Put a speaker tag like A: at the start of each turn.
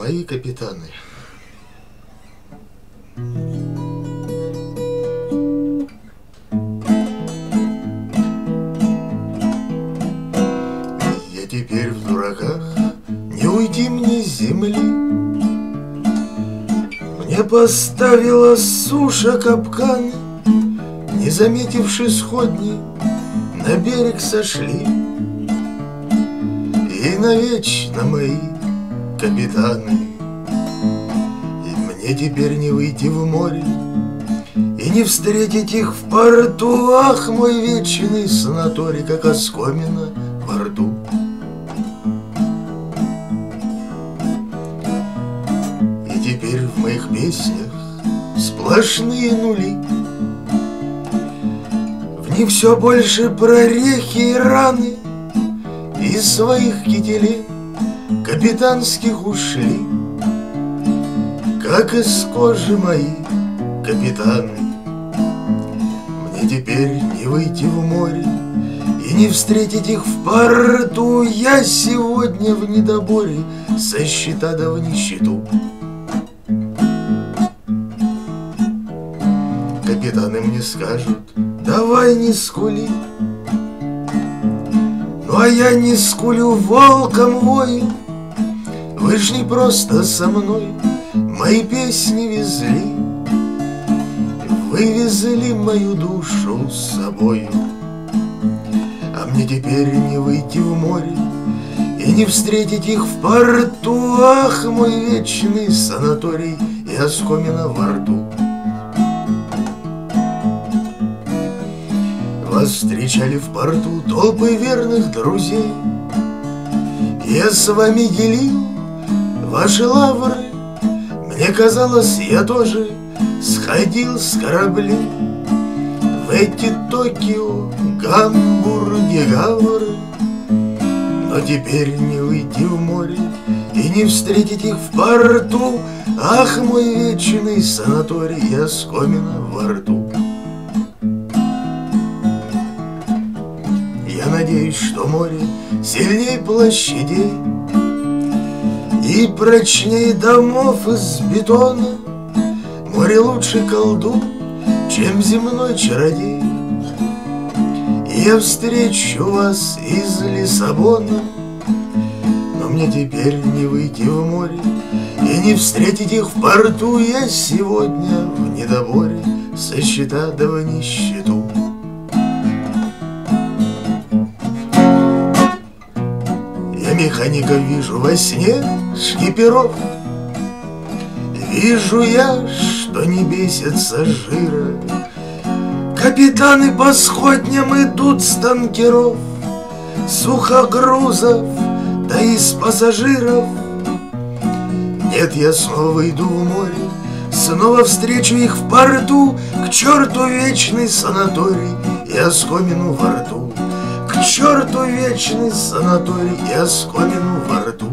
A: Мои капитаны. Я теперь в дураках, не уйти мне земли. Мне поставила суша капканы, Не заметивши сходни, на берег сошли. И навечно мои капитаны, И мне теперь не выйти в море, И не встретить их в порту, Ах, мой вечный санаторий, Как оскомина во рту. И теперь в моих песнях сплошные нули. В них все больше прорехи и раны Из своих кителей капитанских ушли, Как из кожи мои капитаны. Мне теперь не выйти в море И не встретить их в порту. Я сегодня в недоборе Со счета да в нищету. Капитаны мне скажут, давай не скули. Ну а я не скулю волком вою, Вы ж не просто со мной мои песни везли, Вы везли мою душу с собою. А мне теперь не выйти в море И не встретить их в порту, Ах, мой вечный санаторий И оскомина во рту. Вас встречали в порту толпы верных друзей. Я с вами делил ваши лавры. Мне казалось, я тоже сходил с кораблей В эти Токио, Гамбурги, Гавры. Но теперь не выйти в море и не встретить их в порту. Ах, мой вечный санаторий, я скомина во рту. Я надеюсь, что море сильнее площадей И прочнее домов из бетона. Море лучше колдун, чем земной чародей. Я встречу вас из Лиссабона. Но мне теперь не выйти в море И не встретить их в порту. Я сегодня в недоборе Со счета в нищету механика вижу во сне шкиперов. Вижу я, что не бесится жира Капитаны по сходням идут с танкеров Сухогрузов, да и с пассажиров. Нет, я снова выйду в море Снова встречу их в порту. К черту вечный санаторий И оскомину во рту К черту вечный санаторий И оскомину во рту